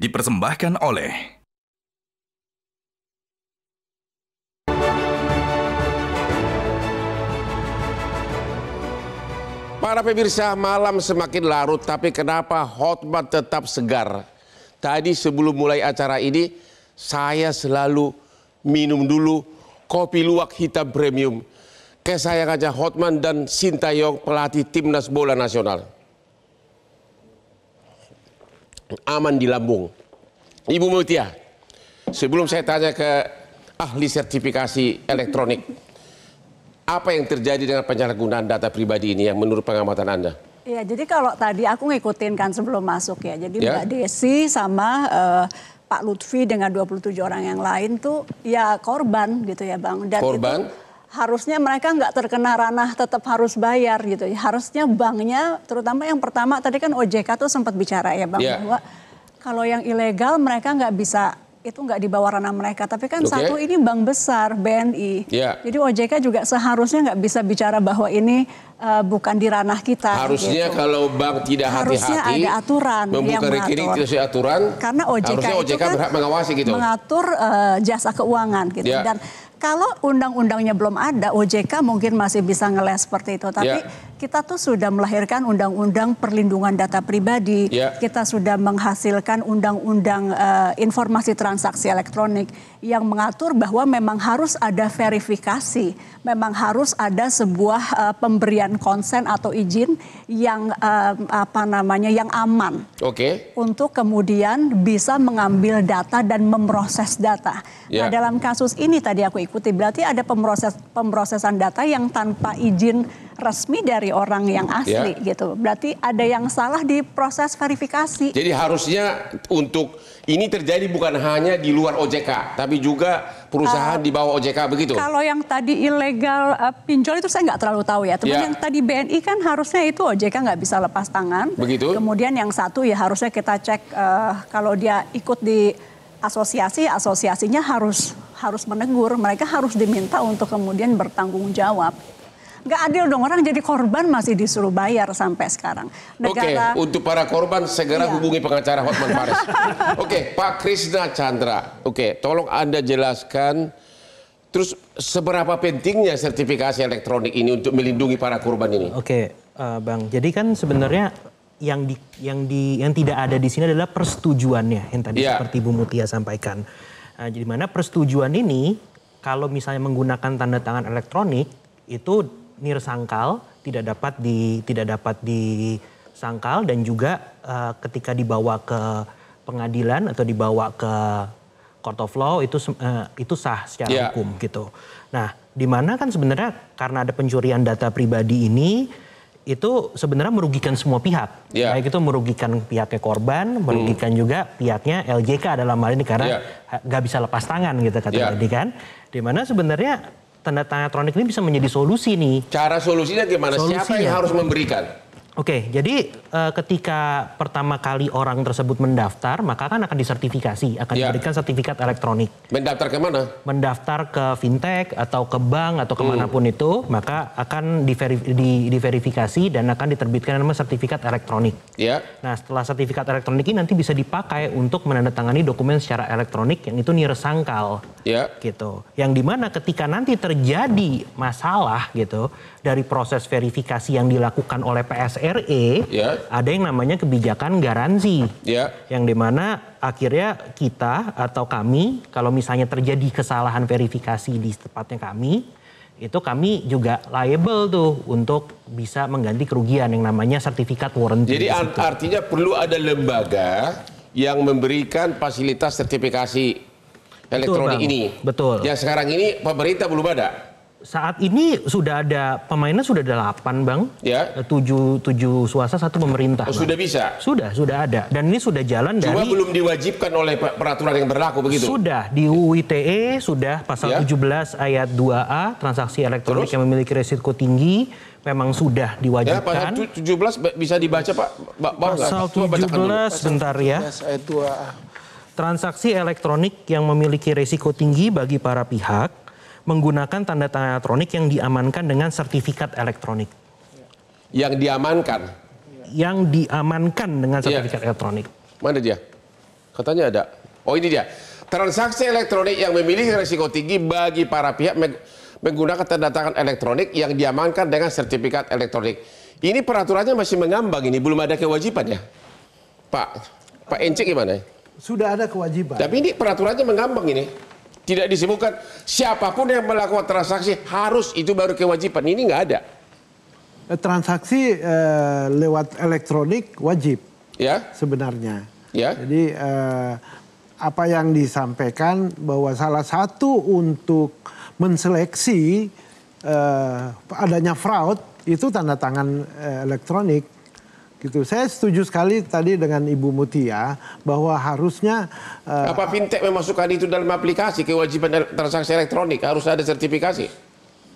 dipersembahkan oleh Para pemirsa, malam semakin larut, tapi kenapa Hotman tetap segar? Tadi sebelum mulai acara ini, saya selalu minum dulu kopi luwak hitam premium. Kesayangannya Hotman dan Sintayong, pelatih timnas bola nasional. Aman di lambung. Ibu Mutia, sebelum saya tanya ke ahli sertifikasi elektronik, apa yang terjadi dengan penyalahgunaan data pribadi ini yang menurut pengamatan Anda? Ya, jadi kalau tadi aku ngikutin kan sebelum masuk ya. Jadi Ya. Mbak Desi sama eh, Pak Lutfi dengan 27 orang yang lain tuh ya korban gitu ya Bang. Dan Korban? itu harusnya mereka nggak terkena ranah tetap harus bayar gitu ya. Harusnya banknya terutama yang pertama tadi kan OJK tuh sempat bicara ya Bang Ya. bahwa kalau yang ilegal mereka nggak bisa itu nggak di bawah ranah mereka. Tapi kan Oke. satu ini bank besar BNI. Ya. Jadi OJK juga seharusnya nggak bisa bicara bahwa ini eh, bukan di ranah kita. Harusnya gitu. kalau bank tidak Harusnya hati-hati ada aturan membuka yang rekening sesuai aturan, Karena OJK harusnya itu OJK kan berhak mengawasi gitu. mengatur eh, jasa keuangan gitu. Ya. Dan kalau undang-undangnya belum ada, OJK mungkin masih bisa ngeles seperti itu. Tapi Ya. kita tuh sudah melahirkan undang-undang perlindungan data pribadi. Ya. Kita sudah menghasilkan undang-undang eh, informasi transaksi elektronik yang mengatur bahwa memang harus ada verifikasi, memang harus ada sebuah eh, pemberian konsen atau izin yang eh, apa namanya yang aman Oke, untuk kemudian bisa mengambil data dan memproses data. Ya. Nah, dalam kasus ini tadi aku ikuti berarti ada pemproses pemrosesan data yang tanpa izin resmi dari orang yang asli Ya. gitu. Berarti ada yang salah di proses verifikasi. jadi harusnya untuk ini terjadi bukan hanya di luar OJK, tapi juga perusahaan di bawah OJK begitu. Kalau yang tadi ilegal uh, pinjol itu saya nggak terlalu tahu ya. Teman Ya. yang tadi BNI kan harusnya itu OJK nggak bisa lepas tangan. Begitu. Kemudian yang satu ya harusnya kita cek uh, kalau dia ikut di asosiasi, asosiasinya harus harus menegur. Mereka harus diminta untuk kemudian bertanggung jawab. Nggak adil dong orang jadi korban masih disuruh bayar sampai sekarang. Oke, untuk para korban segera Iya. hubungi pengacara Hotman Paris. Oke, Pak Krisna Chandra. Oke, tolong Anda jelaskan terus seberapa pentingnya sertifikasi elektronik ini untuk melindungi para korban ini? Oke, eh, Bang. Jadi kan sebenarnya yang di yang di yang tidak ada di sini adalah persetujuannya yang tadi Iya. seperti Bu Mutia sampaikan. Nah, jadi mana persetujuan ini kalau misalnya menggunakan tanda tangan elektronik itu nirsangkal tidak dapat di tidak dapat disangkal dan juga eh, ketika dibawa ke pengadilan atau dibawa ke court of law itu eh, itu sah secara Iya. hukum gitu. Nah, di mana kan sebenarnya karena ada pencurian data pribadi ini itu sebenarnya merugikan semua pihak. Iya. Baik itu merugikan pihaknya korban, merugikan juga pihaknya LJK dalam hal ini karena Iya. nggak bisa lepas tangan gitu kata Iya. tadi kan. Di mana sebenarnya tanda tangan elektronik ini bisa menjadi solusi nih Cara solusinya gimana? Siapa Solusinya. yang harus memberikan? Oke, jadi eh, ketika pertama kali orang tersebut mendaftar, maka kan akan disertifikasi, akan Ya. diberikan sertifikat elektronik. Mendaftar ke mana? Mendaftar ke fintech atau ke bank atau Hmm. ke mana pun itu, maka akan diveri- di- diverifikasi dan akan diterbitkan namanya sertifikat elektronik. Ya. Nah, setelah sertifikat elektronik ini nanti bisa dipakai untuk menandatangani dokumen secara elektronik yang itu nirsangkal Ya. gitu. Yang di mana ketika nanti terjadi masalah gitu dari proses verifikasi yang dilakukan oleh PSRE, Ya. ada yang namanya kebijakan garansi. Ya. Yang di mana akhirnya kita atau kami kalau misalnya terjadi kesalahan verifikasi di tempatnya kami, itu kami juga liable tuh untuk bisa mengganti kerugian yang namanya sertifikat warranty. Jadi di ar- situ. artinya perlu ada lembaga yang memberikan fasilitas sertifikasi elektronik Bang. ini. Betul. Yang sekarang ini pemerintah belum ada. Saat ini sudah ada pemainnya sudah ada 8 bang, Ya. tujuh, tujuh swasta satu pemerintah. Oh, Bang. sudah bisa. Sudah, sudah ada. Dan ini sudah jalan Cuma dari belum diwajibkan oleh pe- peraturan yang berlaku begitu. sudah di UU ITE sudah pasal Ya. 17 ayat 2A transaksi elektronik Terus? yang memiliki resiko tinggi memang sudah Ya, diwajibkan. pasal tu- 17 ba- bisa dibaca Pak. Ba-? Pasal Coba bacakan dulu. 17 sebentar ya. ayat 2A. Transaksi elektronik yang memiliki resiko tinggi bagi para pihak menggunakan tanda tangan elektronik yang diamankan dengan sertifikat elektronik. Yang diamankan. Yang diamankan dengan Iya. sertifikat elektronik. Mana dia? Katanya ada. Oh ini dia. Transaksi elektronik yang memiliki risiko tinggi bagi para pihak meng- menggunakan tanda tangan elektronik yang diamankan dengan sertifikat elektronik. Ini peraturannya masih mengambang ini, belum ada kewajiban ya. Pak, Pak Encik gimana? Sudah ada kewajiban. Tapi ini peraturannya mengambang ini. Tidak disebutkan siapa pun yang melakukan transaksi harus itu baru kewajiban. Ini nggak ada. Eh, Transaksi eh, lewat elektronik wajib Ya, sebenarnya. ya. Jadi eh, apa yang disampaikan bahwa salah satu untuk menseleksi eh, adanya fraud itu tanda tangan eh, elektronik. Gitu. Saya setuju sekali tadi dengan Ibu Mutia bahwa harusnya eh, Apa fintech memasukkan itu dalam aplikasi kewajiban el- transaksi elektronik harus ada sertifikasi?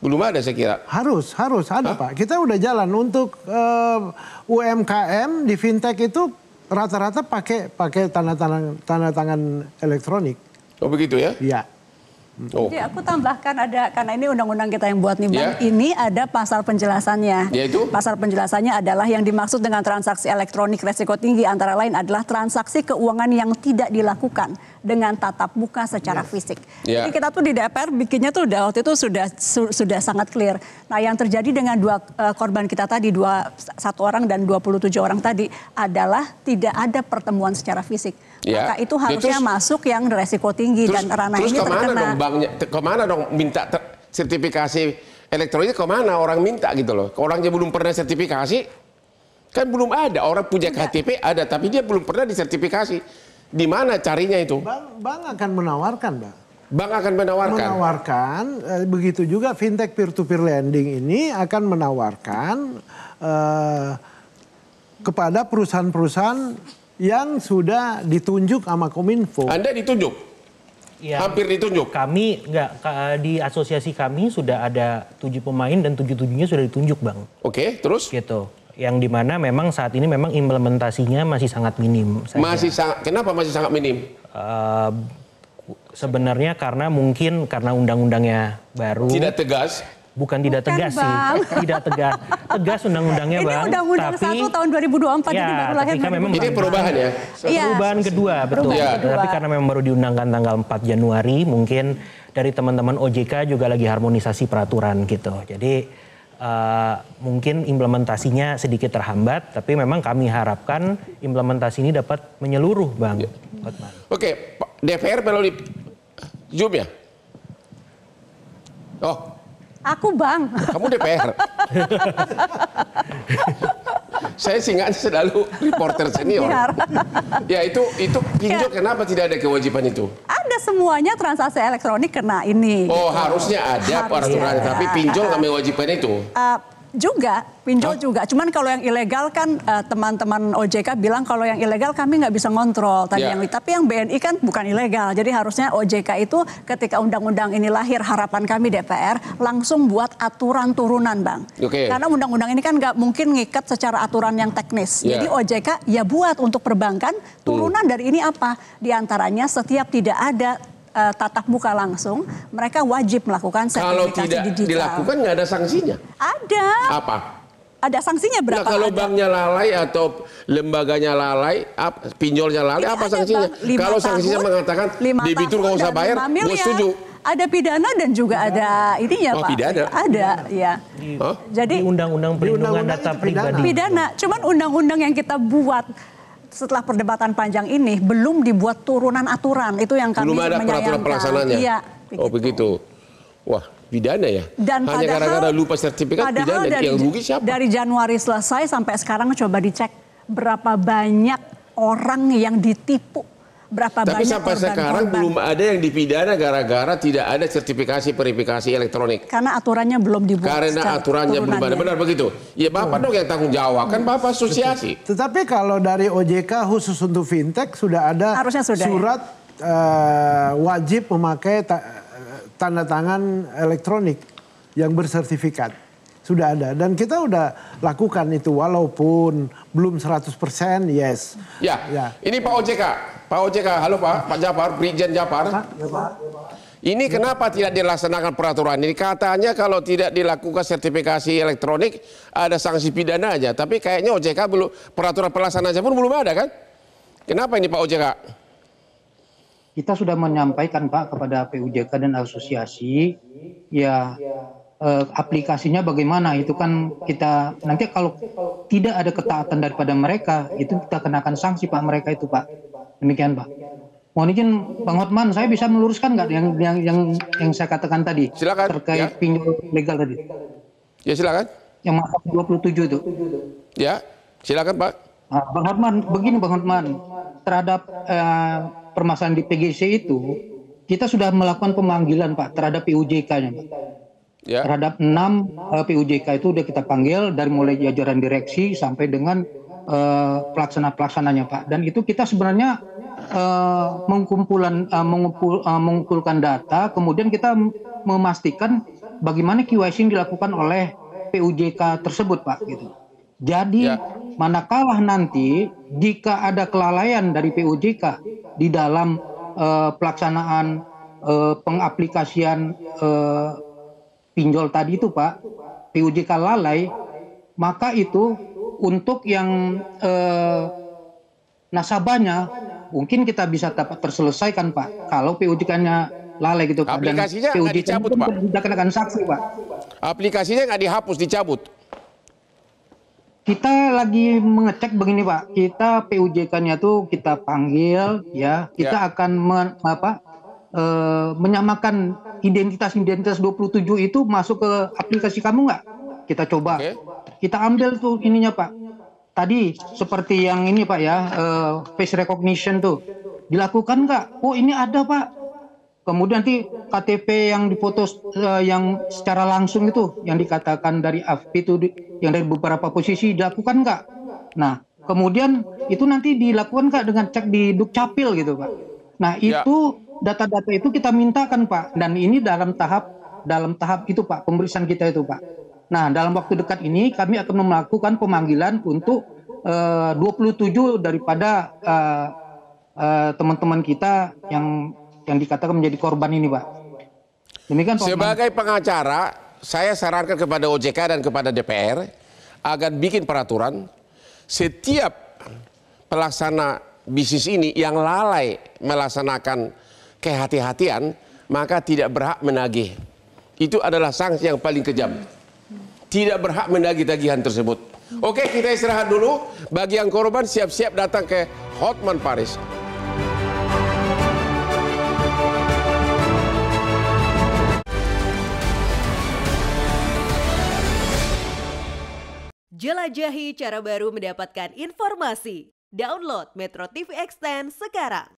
Belum ada saya kira. Harus, harus ada Pak. Kita udah jalan untuk eh, UMKM di fintech itu rata-rata pakai pakai tanda tangan tanda tangan elektronik. Oh begitu ya? Iya. Oh, Jadi aku tambahkan ada karena ini undang-undang kita yang buat nih. Bang. Ini ada pasal penjelasannya. Yaitu? Pasal penjelasannya adalah yang dimaksud dengan transaksi elektronik resiko tinggi antara lain adalah transaksi keuangan yang tidak dilakukan dengan tatap muka secara fisik. Ya. Jadi kita tuh di DPR bikinnya tuh udah waktu itu sudah su- sudah sangat clear. Nah, yang terjadi dengan dua eh, korban kita tadi dua satu orang dan 27 orang tadi adalah tidak ada pertemuan secara fisik. Ya. Maka itu Ya, harusnya terus- masuk yang resiko tinggi terus, dan ranah terus ini ke mana terkena. dong banknya? te- Ke mana dong minta ter- sertifikasi elektronik ke mana orang minta gitu loh? Orangnya belum pernah sertifikasi, kan belum ada. Orang punya KTP ada, tapi dia belum pernah disertifikasi. Di mana carinya itu? Bank, bank akan menawarkan, Mbak. Bank akan menawarkan. Menawarkan, eh, begitu juga fintech peer-to-peer lending ini akan menawarkan eh, kepada perusahaan-perusahaan yang sudah ditunjuk sama Kominfo. Anda ditunjuk, Ya, hampir ditunjuk. kami nggak ka- di asosiasi kami sudah ada tujuh pemain dan tujuh tujuhnya sudah ditunjuk bang, Oke, terus gitu. Yang di mana memang saat ini memang implementasinya masih sangat minim. saja. masih sangat. Kenapa masih sangat minim? Eh, sebenarnya karena mungkin karena undang-undangnya baru. Tidak tegas. Bukan tidak Bukan, tegas Bang. sih, tidak tegas. Tegas undang-undangnya Ini bang. undang-undang tapi, satu tahun 2024 ya, jadi baru lahir memang 2024. Ini perubahan ya. Iya. Perubahan kedua, betul. Perubahan Ya. kedua. Tapi karena memang baru diundangkan tanggal 4 Januari, mungkin dari teman-teman OJK juga lagi harmonisasi peraturan gitu. Jadi eh, mungkin implementasinya sedikit terhambat, tapi memang kami harapkan implementasi ini dapat menyeluruh, Bang. Hotman. Oke, DPR melalui Zoom ya? Oh, Aku bang, kamu DPR. Saya singkatnya selalu reporter senior. Biar. Ya itu itu pinjol kenapa tidak ada kewajiban itu? ada semuanya transaksi elektronik kena ini. Oh harusnya ada Harusnya. peraturan, tapi pinjol nggak mewajibkan itu. Eh, juga, pinjol juga. Cuman kalau yang ilegal kan eh, teman-teman OJK bilang kalau yang ilegal kami nggak bisa ngontrol. Tadi Ya. yang tapi yang BNI kan bukan ilegal. Jadi harusnya OJK itu ketika undang-undang ini lahir harapan kami DPR langsung buat aturan turunan, Bang. Oke. Karena undang-undang ini kan nggak mungkin ngikat secara aturan yang teknis. Ya. Jadi OJK ya buat untuk perbankan turunan dari ini apa? Di antaranya setiap tidak ada eh, tatap muka langsung, mereka wajib melakukan Kalau sertifikasi tidak digital. dilakukan nggak ada sanksinya. Ada. Apa? Ada sanksinya Nah, berapa? kalau Ada. banknya lalai atau lembaganya lalai, ap- pinjolnya lalai, Ini apa ada, sanksinya? Bang, Kalau sanksinya tahun, mengatakan lima debitur nggak usah bayar, gue setuju. Ada pidana dan juga ada ininya Oh, Pak. pidana? Ada, ya. Hah? Jadi Di Undang-Undang Perlindungan Undang-Undang Data itu pidana. Pribadi. pidana. Cuman undang-undang yang kita buat setelah perdebatan panjang ini belum dibuat turunan aturan. Itu yang kami Belum ada peraturan pelaksananya. Iya. Oh begitu. Wah, pidana ya. Dan Hanya gara-gara lupa sertifikat pidana. dari, Yang rugi siapa? Dari Januari selesai sampai sekarang coba dicek berapa banyak orang yang ditipu. Berapa Tapi banyak sampai korban-korban. sekarang belum ada yang dipidana gara-gara tidak ada sertifikasi verifikasi elektronik. Karena aturannya belum dibuat. Karena aturannya belum ada. Benar begitu? Ya Bapak dong yang tanggung jawab. Kan Bapak asosiasi. Tetapi kalau dari OJK khusus untuk fintech sudah ada Harusnya sudah, ya? surat eh, wajib memakai ta- tanda tangan elektronik yang bersertifikat. Sudah ada dan kita udah lakukan itu walaupun belum 100% yes. Ya, Ya. ini Pak OJK. Pak OJK, halo Pak, Pak Jafar, Brigjen Jafar. Ini kenapa tidak dilaksanakan peraturan ini? Katanya kalau tidak dilakukan sertifikasi elektronik ada sanksi pidana aja. Tapi kayaknya OJK belum peraturan pelaksanaannya pun belum ada kan? Kenapa ini Pak OJK? kita sudah menyampaikan Pak kepada PUJK dan asosiasi ya eh, aplikasinya bagaimana itu kan kita nanti kalau tidak ada ketaatan daripada mereka itu kita kenakan sanksi Pak mereka itu Pak demikian Pak mohon izin Bang Hotman saya bisa meluruskan nggak yang yang yang yang saya katakan tadi Silakan, terkait ya. pinjol legal tadi Ya silakan. yang pasal 27 itu Ya, silakan Pak. Ah, Bang Hotman, begini Bang Hotman, terhadap eh, permasalahan di PGC itu, kita sudah melakukan pemanggilan Pak terhadap PUJK-nya Pak. Ya. Terhadap enam eh, PUJK itu sudah kita panggil dari mulai jajaran direksi sampai dengan eh, pelaksana-pelaksananya Pak. Dan itu kita sebenarnya mengkumpulan mengumpul, eh, mengumpulkan data, kemudian kita memastikan bagaimana KYC yang dilakukan oleh PUJK tersebut Pak gitu. Jadi Ya. manakala nanti jika ada kelalaian dari PUJK di dalam eh, pelaksanaan eh, pengaplikasian eh, pinjol tadi itu Pak, PUJK lalai, maka itu untuk yang eh, nasabahnya mungkin kita bisa dapat terselesaikan Pak. Kalau PUJK-nya lalai gitu Pak. Aplikasinya nggak dicabut, Pak. Tidak kenakan saksi Pak. Aplikasinya nggak dihapus, dicabut. Kita lagi mengecek begini Pak, kita PUJK-nya tuh kita panggil ya, kita Ya. akan men- apa eh, menyamakan identitas-identitas 27 itu masuk ke aplikasi kamu nggak? Kita coba. Oke. Kita ambil tuh ininya Pak. Tadi seperti yang ini Pak ya, eh, face recognition tuh dilakukan nggak? Oh ini ada Pak. Kemudian nanti KTP yang difoto eh, yang secara langsung itu yang dikatakan dari AFP itu di- yang dari beberapa posisi dilakukan nggak? Nah, kemudian itu nanti dilakukan nggak dengan cek di Dukcapil gitu, Pak. Nah, Ya. itu data-data itu kita mintakan, Pak. Dan ini dalam tahap dalam tahap itu, Pak, pemeriksaan kita itu, Pak. Nah, dalam waktu dekat ini kami akan melakukan pemanggilan untuk eh, 27 daripada eh, eh, teman-teman kita yang yang dikatakan menjadi korban ini, Pak. Demikian, Pak. Sebagai pengacara, saya sarankan kepada OJK dan kepada DPR agar bikin peraturan setiap pelaksana bisnis ini yang lalai melaksanakan kehati-hatian maka tidak berhak menagih. Itu adalah sanksi yang paling kejam. Tidak berhak menagih tagihan tersebut. Oke, kita istirahat dulu. Bagi yang korban siap-siap datang ke Hotman Paris. Jelajahi cara baru mendapatkan informasi. Download Metro TV Extend sekarang.